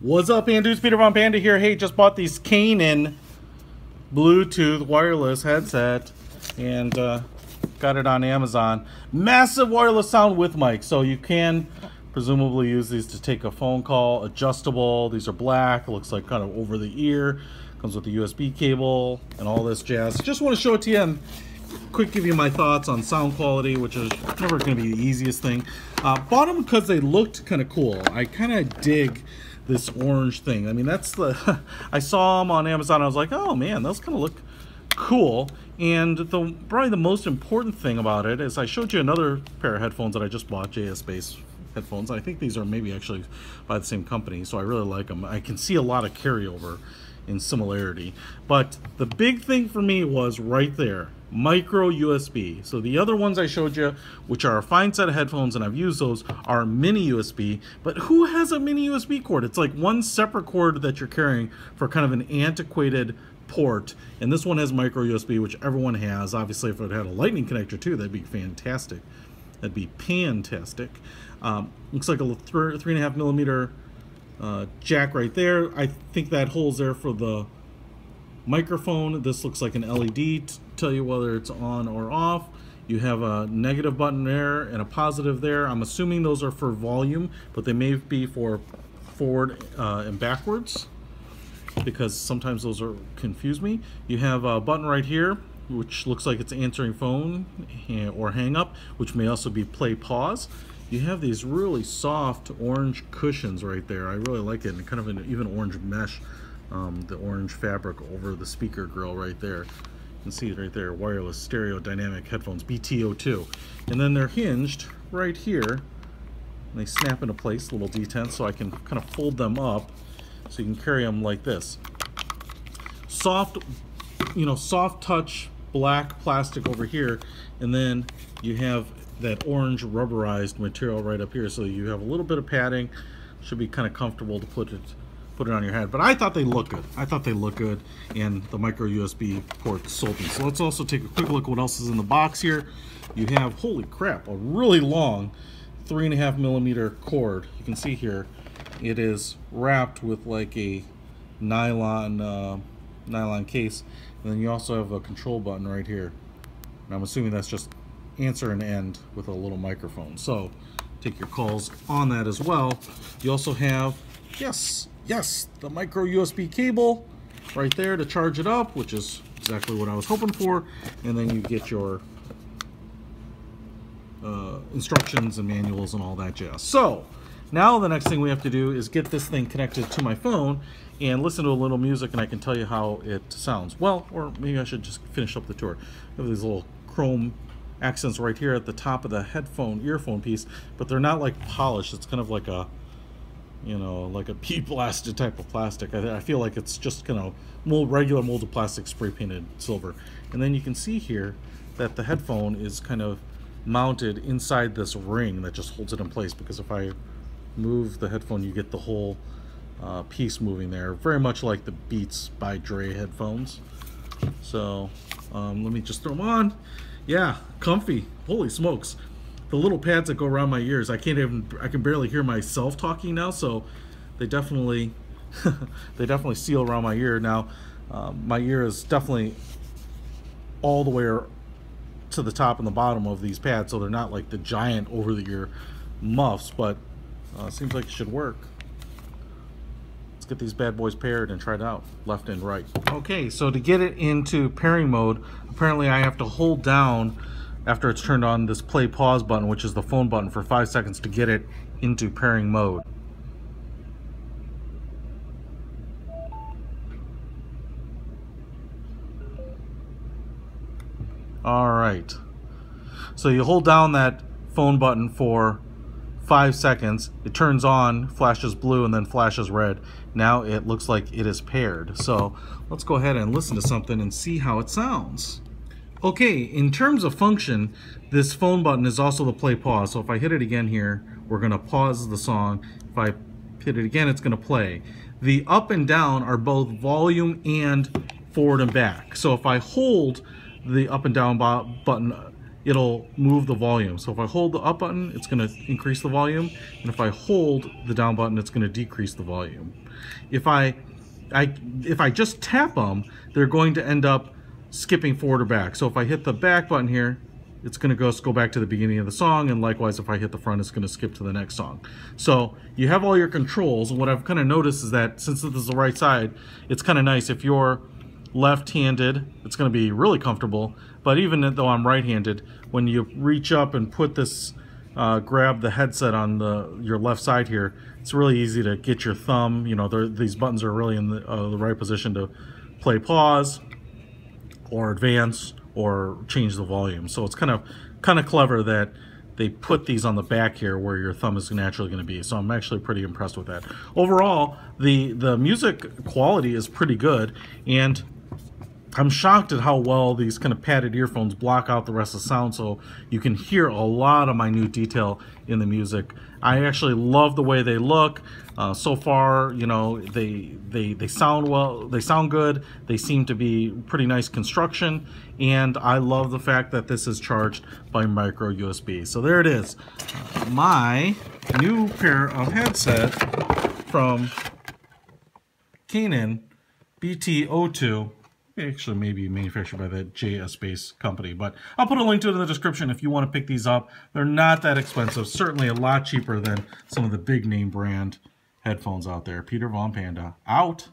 What's up, Pandas? Peter Von Panda here. Hey, just bought these Canon Bluetooth wireless headset and uh, got it on Amazon. Massive wireless sound with mic, so you can presumably use these to take a phone call. Adjustable. These are black. Looks like kind of over the ear. Comes with the USB cable and all this jazz. Just want to show it to you and quick give you my thoughts on sound quality, which is never going to be the easiest thing. Uh, bought them because they looked kind of cool. I kind of dig this orange thing. I mean, that's the, I saw them on Amazon. I was like, oh man, those kind of look cool. And the probably the most important thing about it is I showed you another pair of headphones that I just bought, JS-BASE headphones. I think these are maybe actually by the same company, so I really like them. I can see a lot of carryover in similarity. But the big thing for me was right there, micro USB. So the other ones I showed you, which are a fine set of headphones, and I've used those, are mini USB. But who has a mini USB cord? It's like one separate cord that you're carrying for kind of an antiquated port and this one has micro USB which everyone has obviously if it had a lightning connector too that'd be fantastic that'd be fantastic um, looks like a three, three and a half millimeter uh, jack right there I think that holds there for the microphone this looks like an LED to tell you whether it's on or off you have a negative button there and a positive there I'm assuming those are for volume but they may be for forward uh, and backwards because sometimes those are confuse me. You have a button right here which looks like it's answering phone or hang up, which may also be play pause. You have these really soft orange cushions right there. I really like it, and kind of an even orange mesh, um, the orange fabric over the speaker grill right there. You can see it right there, wireless stereo dynamic headphones, BTO2. And then they're hinged right here. They snap into place, little detent, so I can kind of fold them up so you can carry them like this. Soft, you know, soft touch black plastic over here, and then you have that orange rubberized material right up here. So you have a little bit of padding. Should be kind of comfortable to put it put it on your head. But I thought they look good. I thought they look good, and the micro USB port sold me. So let's also take a quick look at what else is in the box here. You have, holy crap, a really long three and a half millimeter cord. You can see here it is wrapped with like a nylon uh, nylon case and then you also have a control button right here and I'm assuming that's just answer and end with a little microphone so take your calls on that as well you also have yes yes the micro USB cable right there to charge it up which is exactly what I was hoping for and then you get your uh, instructions and manuals and all that jazz so now the next thing we have to do is get this thing connected to my phone and listen to a little music and I can tell you how it sounds. Well, or maybe I should just finish up the tour. I have these little chrome accents right here at the top of the headphone earphone piece, but they're not like polished. It's kind of like a, you know, like a pea blasted type of plastic. I, I feel like it's just kind of mold, regular molded plastic spray painted silver. And then you can see here that the headphone is kind of mounted inside this ring that just holds it in place because if I move the headphone, you get the whole uh, piece moving there. Very much like the Beats by Dre headphones. So um, let me just throw them on. Yeah, comfy. Holy smokes. The little pads that go around my ears, I can't even, I can barely hear myself talking now, so they definitely, they definitely seal around my ear. Now, um, my ear is definitely all the way to the top and the bottom of these pads, so they're not like the giant over-the-ear muffs, but uh, seems like it should work. Let's get these bad boys paired and it out, left and right. Okay, so to get it into pairing mode, apparently I have to hold down after it's turned on this play pause button, which is the phone button for five seconds to get it into pairing mode. All right. So you hold down that phone button for five seconds. It turns on, flashes blue, and then flashes red. Now it looks like it is paired. So let's go ahead and listen to something and see how it sounds. Okay, in terms of function, this phone button is also the play pause. So if I hit it again here, we're gonna pause the song. If I hit it again, it's gonna play. The up and down are both volume and forward and back. So if I hold the up and down button it'll move the volume. So if I hold the up button, it's going to increase the volume, and if I hold the down button, it's going to decrease the volume. If I, I, if I just tap them, they're going to end up skipping forward or back. So if I hit the back button here, it's going to go, go back to the beginning of the song, and likewise, if I hit the front, it's going to skip to the next song. So you have all your controls, and what I've kind of noticed is that since this is the right side, it's kind of nice if you're left-handed, it's going to be really comfortable, but even though I'm right-handed, when you reach up and put this, uh, grab the headset on the your left side here, it's really easy to get your thumb, you know, these buttons are really in the, uh, the right position to play pause, or advance, or change the volume. So it's kind of kind of clever that they put these on the back here where your thumb is naturally going to be. So I'm actually pretty impressed with that. Overall, the the music quality is pretty good and I'm shocked at how well these kind of padded earphones block out the rest of the sound so you can hear a lot of minute detail in the music. I actually love the way they look. Uh, so far, you know, they, they, they sound well, they sound good. They seem to be pretty nice construction. And I love the fact that this is charged by micro USB. So there it is. My new pair of headset from Canon BT02 actually maybe manufactured by that JS-BASE company, but I'll put a link to it in the description if you want to pick these up. They're not that expensive, certainly a lot cheaper than some of the big name brand headphones out there. Peter Von Panda, out.